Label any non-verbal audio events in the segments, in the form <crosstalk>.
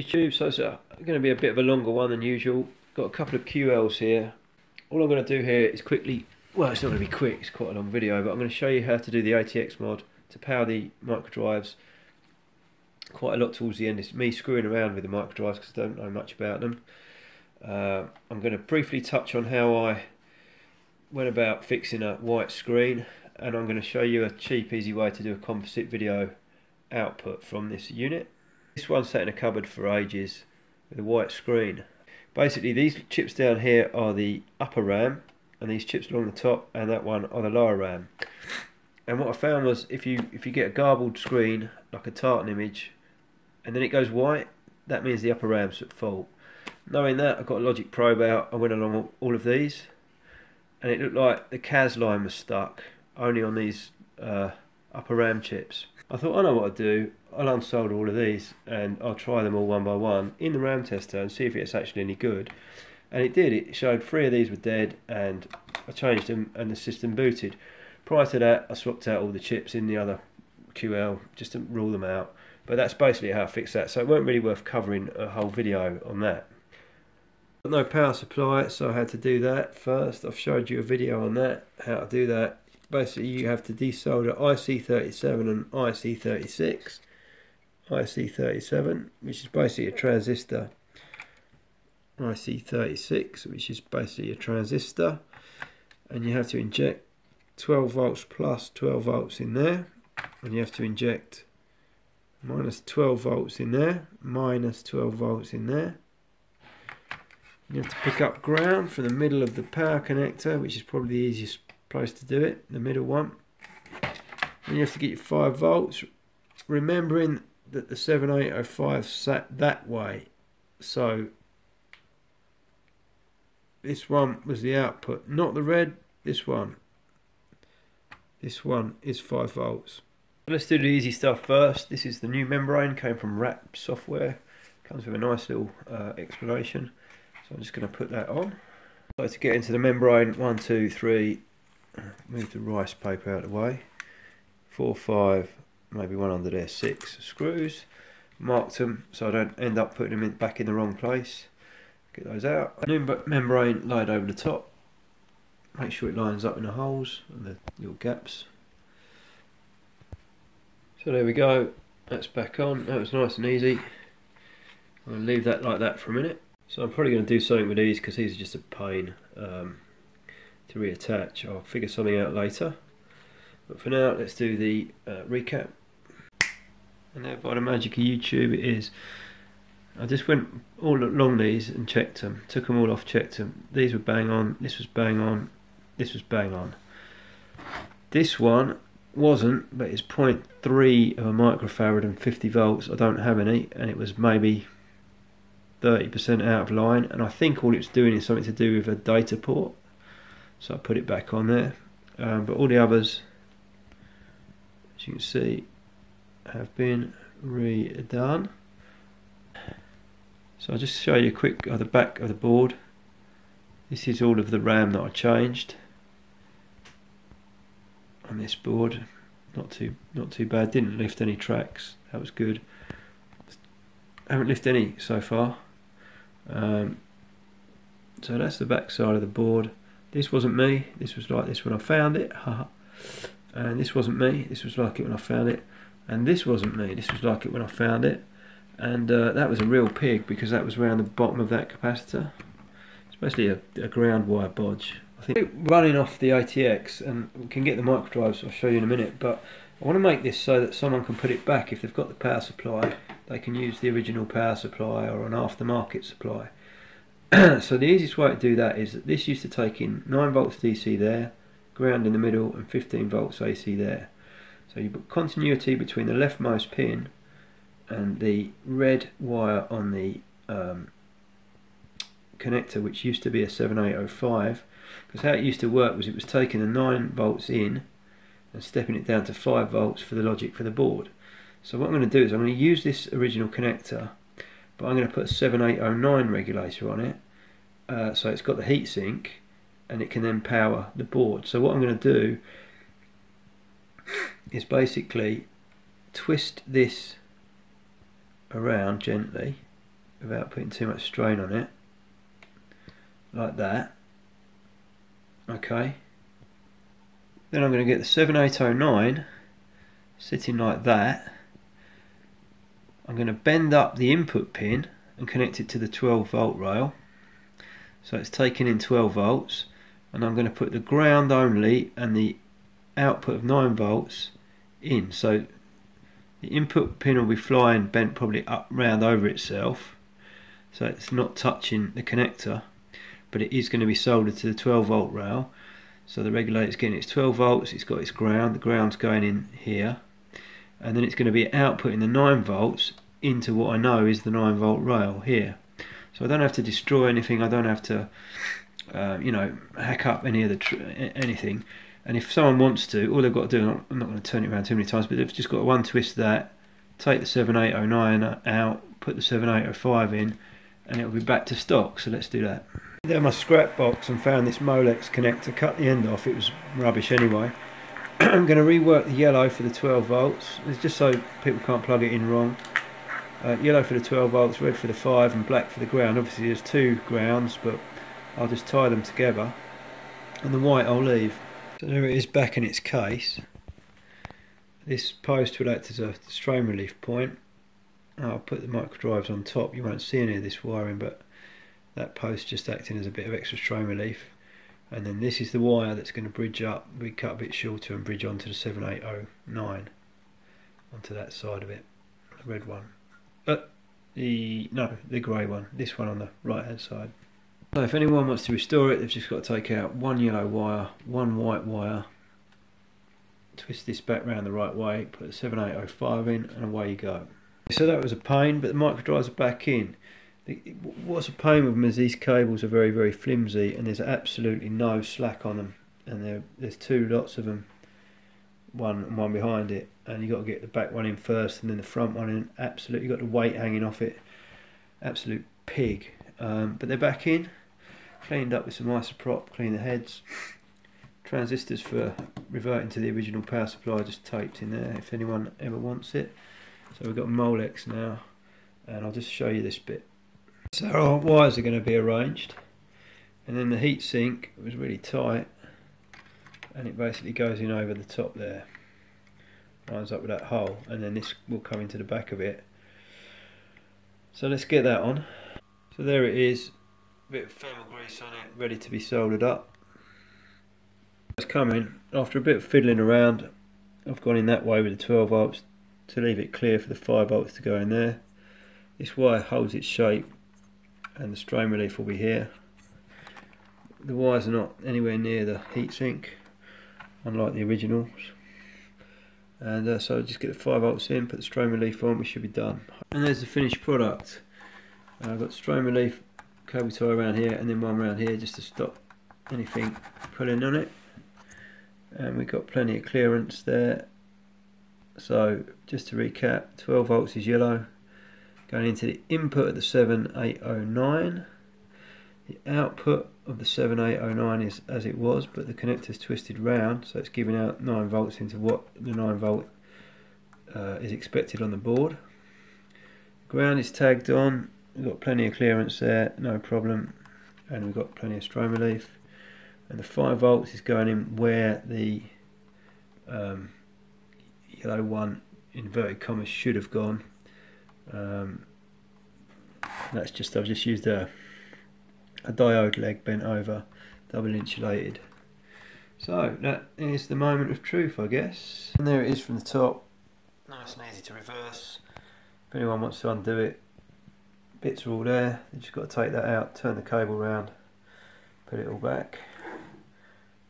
YouTube, so it's uh, going to be a bit of a longer one than usual. Got a couple of QLs here. All I'm going to do here is quickly, well it's not going to be quick, it's quite a long video, but I'm going to show you how to do the ATX mod to power the micro drives. Quite a lot towards the end, it's me screwing around with the micro drives because I don't know much about them. Uh, I'm going to briefly touch on how I went about fixing a white screen and I'm going to show you a cheap easy way to do a composite video output from this unit. This one's sat in a cupboard for ages with a white screen. Basically these chips down here are the upper RAM and these chips along the top and that one are the lower RAM. And what I found was if you if you get a garbled screen like a tartan image and then it goes white that means the upper RAM's at fault. Knowing that I got a logic probe out I went along all of these and it looked like the CAS line was stuck only on these uh, upper RAM chips. I thought I know what I'd do I'll unsolder all of these and I'll try them all one by one in the RAM tester and see if it's actually any good. And it did, it showed three of these were dead and I changed them and the system booted. Prior to that I swapped out all the chips in the other QL just to rule them out. But that's basically how I fixed that, so it weren't really worth covering a whole video on that. Got no power supply, so I had to do that first. I've showed you a video on that, how to do that. Basically you have to desolder IC37 and IC36 IC37, which is basically a transistor. IC36, which is basically a transistor. And you have to inject 12 volts plus 12 volts in there. And you have to inject minus 12 volts in there, minus 12 volts in there. You have to pick up ground from the middle of the power connector, which is probably the easiest place to do it, the middle one. And you have to get your 5 volts, remembering that the 7805 sat that way. So this one was the output, not the red, this one. This one is 5 volts. Let's do the easy stuff first. This is the new membrane, came from RAP software. Comes with a nice little uh, explanation. So I'm just going to put that on. So to get into the membrane, one, two, three, move the rice paper out of the way. Four, five, maybe one under there, six screws. Marked them so I don't end up putting them in, back in the wrong place. Get those out. New membrane laid over the top. Make sure it lines up in the holes and the little gaps. So there we go. That's back on. That was nice and easy. I'll leave that like that for a minute. So I'm probably going to do something with these because these are just a pain um, to reattach. I'll figure something out later. But for now, let's do the uh, recap. And there by the magic of YouTube it is. I just went all along these and checked them, took them all off, checked them. These were bang on, this was bang on, this was bang on. This one wasn't, but it's 0.3 of a microfarad and 50 volts. I don't have any, and it was maybe 30% out of line. And I think all it's doing is something to do with a data port. So I put it back on there. Um, but all the others, as you can see, have been redone. So I'll just show you a quick of the back of the board. This is all of the RAM that I changed on this board. Not too not too bad. Didn't lift any tracks. That was good. haven't lifted any so far. Um, so that's the back side of the board. This wasn't me. This was like this when I found it. and this wasn't me. This was like it when I found it. And this wasn't me. This was like it when I found it. And uh, that was a real pig because that was around the bottom of that capacitor. It's basically a, a ground wire bodge. I think running off the ATX and we can get the micro drives I'll show you in a minute. But I want to make this so that someone can put it back if they've got the power supply. They can use the original power supply or an aftermarket supply <clears throat> so the easiest way to do that is that this used to take in 9 volts DC there ground in the middle and 15 volts AC there so you put continuity between the leftmost pin and the red wire on the um, connector which used to be a 7805 because how it used to work was it was taking the 9 volts in and stepping it down to 5 volts for the logic for the board. So what I'm going to do is I'm going to use this original connector but I'm going to put a 7809 regulator on it uh, so it's got the heatsink and it can then power the board. So what I'm going to do is basically twist this around gently without putting too much strain on it like that. Okay. Then I'm going to get the 7809 sitting like that I'm going to bend up the input pin and connect it to the 12 volt rail. So it's taking in 12 volts and I'm going to put the ground only and the output of 9 volts in. So the input pin will be flying bent probably up round over itself so it's not touching the connector but it is going to be soldered to the 12 volt rail. So the regulator is getting its 12 volts it's got its ground the ground's going in here and then it's going to be outputting the 9 volts into what I know is the 9 volt rail here. So I don't have to destroy anything I don't have to uh, you know hack up any of the anything. And if someone wants to all they've got to do I'm not going to turn it around too many times but they've just got to one twist that take the 7809 out put the 7805 in and it'll be back to stock. So let's do that. There my scrap box and found this Molex connector. Cut the end off it was rubbish anyway. <clears throat> I'm going to rework the yellow for the 12 volts. It's just so people can't plug it in wrong uh, yellow for the 12 volts red for the 5 and black for the ground. Obviously there's two grounds but I'll just tie them together. And the white I'll leave. So there it is back in its case. This post will act as a strain relief point. I'll put the micro drives on top. You won't see any of this wiring but that post just acting as a bit of extra strain relief. And then this is the wire that's going to bridge up we cut a bit shorter and bridge onto the 7809 onto that side of it the red one uh, the no the grey one this one on the right hand side. So if anyone wants to restore it they've just got to take out one yellow wire one white wire twist this back round the right way put the 7805 in and away you go. So that was a pain but the micro drives are back in. What's a pain with them is these cables are very very flimsy and there's absolutely no slack on them. And there, there's two lots of them one and one behind it and you got to get the back one in first and then the front one in. Absolutely got the weight hanging off it. Absolute pig. Um, but they're back in. Cleaned up with some isoprop clean the heads. Transistors for reverting to the original power supply just taped in there if anyone ever wants it. So we've got Molex now and I'll just show you this bit. So our wires are going to be arranged and then the heat sink was really tight and it basically goes in over the top there. Lines up with that hole and then this will come into the back of it. So let's get that on. So there it is. A bit of thermal grease on it ready to be soldered up. It's coming. After a bit of fiddling around I've gone in that way with the 12 volts to leave it clear for the 5 volts to go in there. This wire holds its shape and the strain relief will be here. The wires are not anywhere near the heatsink, unlike the originals. And uh, so just get the 5 volts in, put the strain relief on, we should be done. And there's the finished product. Uh, I've got strain relief cable tie around here and then one around here just to stop anything pulling on it. And we've got plenty of clearance there. So just to recap, 12 volts is yellow, Going into the input of the 7809. The output of the 7809 is as it was, but the connector is twisted round, so it's giving out 9 volts into what the 9 volt uh, is expected on the board. Ground is tagged on, we've got plenty of clearance there, no problem, and we've got plenty of strain relief. And the 5 volts is going in where the um, yellow one, inverted commas, should have gone um, that's just I've just used a a diode leg bent over double insulated. So that is the moment of truth I guess. And there it is from the top. Nice and easy to reverse. If anyone wants to undo it bits are all there. You just got to take that out turn the cable around put it all back.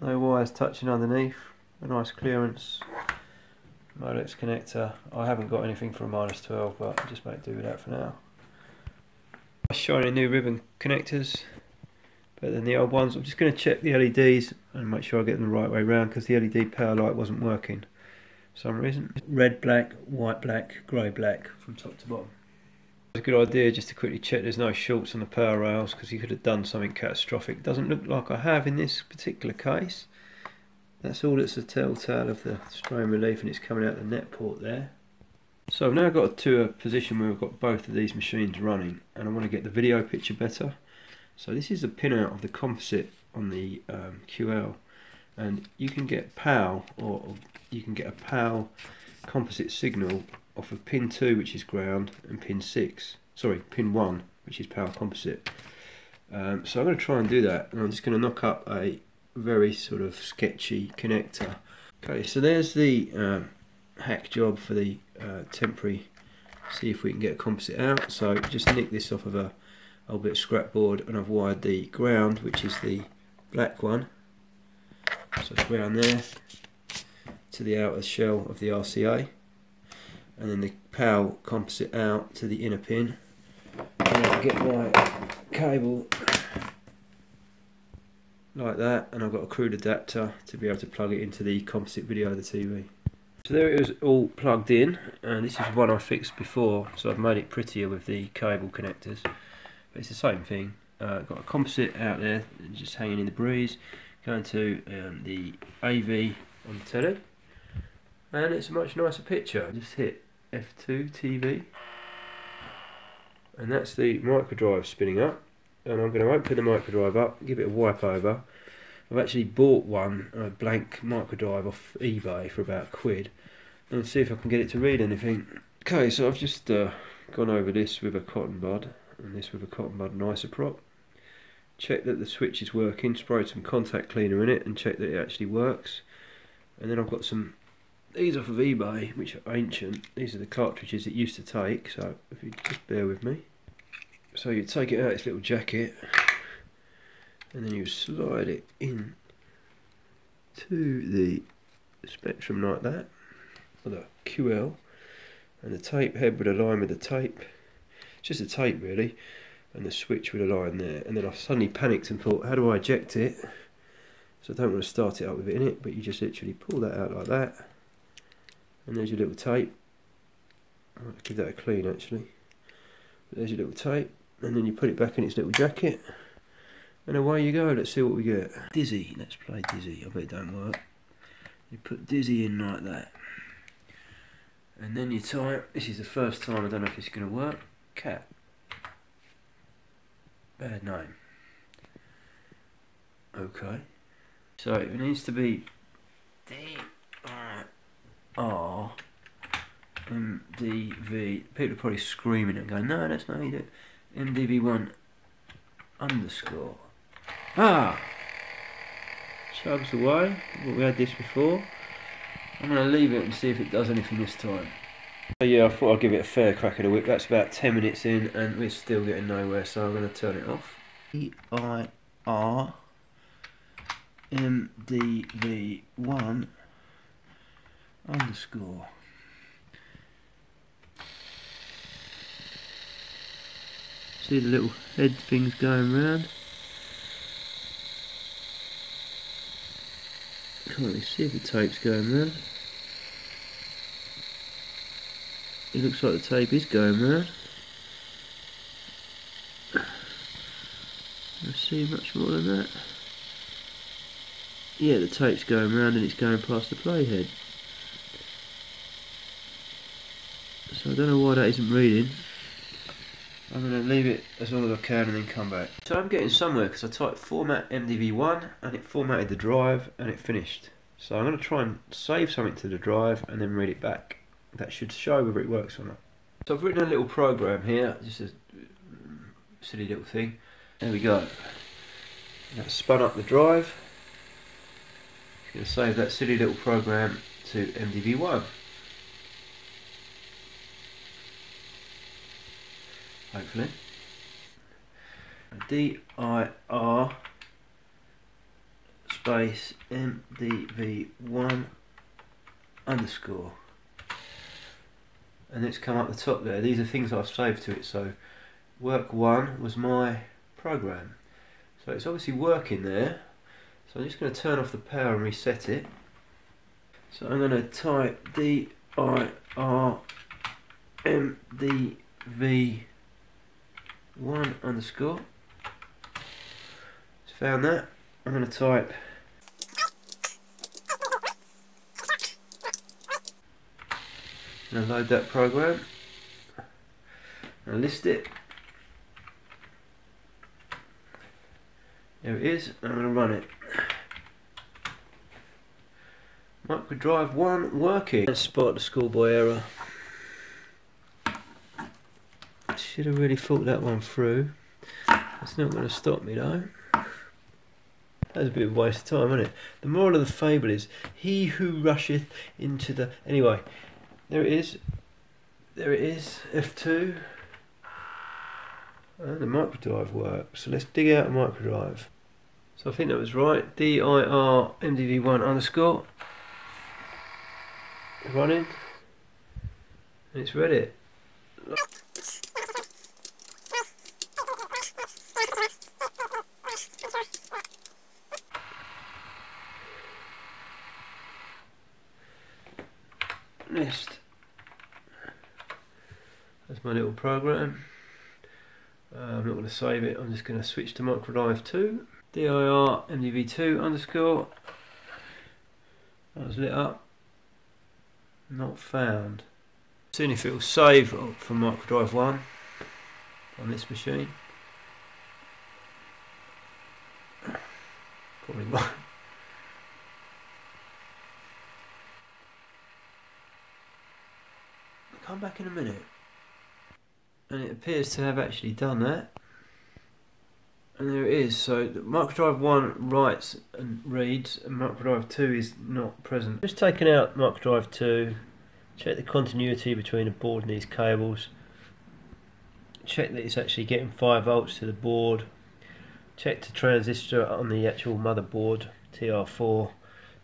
No wires touching underneath a nice clearance Molex connector. I haven't got anything for a minus 12 but I'll just make do with that for now. Shiny new ribbon connectors better then the old ones. I'm just going to check the LEDs and make sure I get them the right way around because the LED power light wasn't working for some reason. Red, black, white, black, grey, black from top to bottom. It's a good idea just to quickly check there's no shorts on the power rails because you could have done something catastrophic. Doesn't look like I have in this particular case. That's all that's a telltale of the strain relief and it's coming out the net port there. So I've now got to a position where I've got both of these machines running and I want to get the video picture better. So this is a pinout of the composite on the um, QL and you can get PAL or you can get a PAL composite signal off of pin 2 which is ground and pin 6 sorry pin 1 which is PAL composite. Um, so I'm going to try and do that and I'm just going to knock up a very sort of sketchy connector. Okay so there's the um, hack job for the uh, temporary see if we can get a composite out. So just nick this off of a old bit of scrap board and I've wired the ground which is the black one. So it's ground there to the outer shell of the RCA and then the PAL composite out to the inner pin. And I get my cable like that and I've got a crude adapter to be able to plug it into the composite video of the TV. So there it is all plugged in and this is one I fixed before so I've made it prettier with the cable connectors but it's the same thing. Uh, got a composite out there just hanging in the breeze going to um, the AV on the telly and it's a much nicer picture. Just hit F2 TV and that's the microdrive spinning up and I'm going to open the microdrive up, give it a wipe over. I've actually bought one, a blank microdrive off eBay for about a quid and see if I can get it to read anything. Okay, so I've just uh, gone over this with a cotton bud and this with a cotton bud and isoprop. Check that the switch is working, spray some contact cleaner in it and check that it actually works. And then I've got some these off of eBay, which are ancient. These are the cartridges it used to take, so if you just bear with me. So you take it out its little jacket, and then you slide it in to the Spectrum like that, or the QL, and the tape head would align with the tape. Just a tape really, and the switch would align there. And then I suddenly panicked and thought, how do I eject it? So I don't want to start it up with it in it, but you just literally pull that out like that. And there's your little tape. I'll give that a clean actually. There's your little tape and then you put it back in its little jacket. And away you go. Let's see what we get. Dizzy. Let's play dizzy. I bet it don't work. You put dizzy in like that. And then you type this is the first time I don't know if it's going to work cat bad name okay so it needs to be D R M D V. People are probably screaming and going, no, that's not you do it. MDV1 underscore. Ah! Chugs away. we had this before. I'm going to leave it and see if it does anything this time. So yeah, I thought I'd give it a fair crack of the whip. That's about 10 minutes in and we're still getting nowhere, so I'm going to turn it off. E I R M D V 1 underscore. See the little head things going around. Can't really see the tape's going round. It looks like the tape is going round. I see much more than that. Yeah, the tape's going round and it's going past the playhead. So I don't know why that isn't reading. I'm going to leave it as long as I can and then come back. So I'm getting somewhere because I typed format MDV1 and it formatted the drive and it finished. So I'm going to try and save something to the drive and then read it back. That should show whether it works or not. So I've written a little program here, just a silly little thing. There we go. Now spun up the drive. I'm going to save that silly little program to MDV1. hopefully. D I R space MDV1 underscore and it's come up the top there. These are things I've saved to it. So work 1 was my program. So it's obviously working there. So I'm just going to turn off the power and reset it. So I'm going to type D I R M D V one underscore. Just found that. I'm going to type load that program and list it. There it is, I'm going to run it. Microdrive 1 working. Let's spot the schoolboy error. Should have really thought that one through. It's not going to stop me though. That's a bit of a waste of time, isn't it? The moral of the fable is, he who rusheth into the... Anyway, there it is. There it is, F2. And uh, the microdrive works. So let's dig out a microdrive. So I think that was right. DIR MDV1 underscore. Running. And it's ready. list. That's my little program. Uh, I'm not going to save it, I'm just going to switch to microdrive 2. DIR MDV2 underscore. That was lit up. Not found. Soon if it will save from microdrive 1 on this machine. Probably won't. come back in a minute. And it appears to have actually done that. And there it is. So the microdrive 1 writes and reads, and microdrive 2 is not present. Just taken out microdrive 2, check the continuity between the board and these cables. Check that it's actually getting 5 volts to the board. Check the transistor on the actual motherboard, TR4,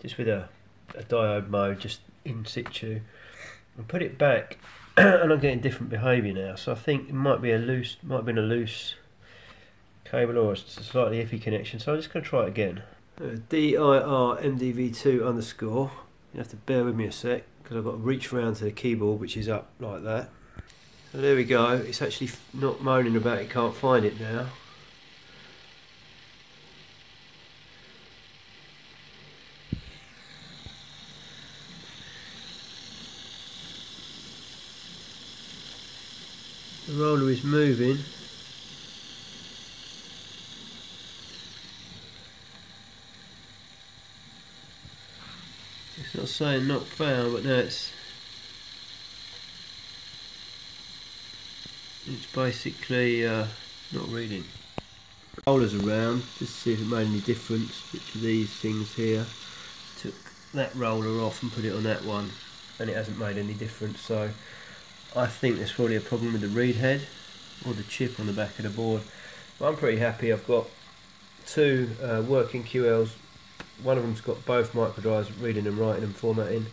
just with a, a diode mode, just in situ and put it back <clears throat> and I'm getting different behaviour now so I think it might be a loose might have been a loose cable or a slightly iffy connection so I'm just going to try it again. Uh, DIR MDV2 underscore you have to bear with me a sec because I've got to reach around to the keyboard which is up like that. So there we go it's actually not moaning about it can't find it now The is moving. It's not saying not found, but now it's it's basically uh, not reading. Rollers around just to see if it made any difference. Which of these things here took that roller off and put it on that one, and it hasn't made any difference. So I think there's probably a problem with the read head or the chip on the back of the board. But I'm pretty happy. I've got two uh, working QLs. One of them's got both microdrives reading and writing and formatting.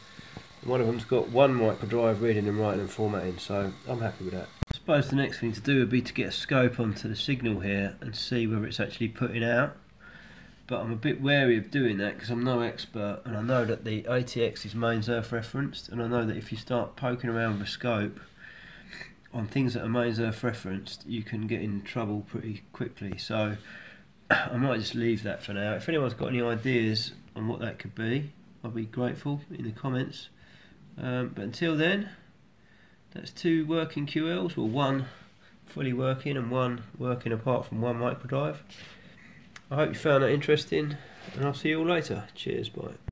One of them's got one microdrive reading and writing and formatting. So I'm happy with that. I suppose the next thing to do would be to get a scope onto the signal here and see whether it's actually putting out but I'm a bit wary of doing that because I'm no expert and I know that the ATX is mains earth referenced and I know that if you start poking around with a scope on things that are mains earth referenced you can get in trouble pretty quickly so <clears throat> I might just leave that for now. If anyone's got any ideas on what that could be I'll be grateful in the comments um, but until then that's two working QLs well one fully working and one working apart from one microdrive I hope you found that interesting and I'll see you all later. Cheers, bye.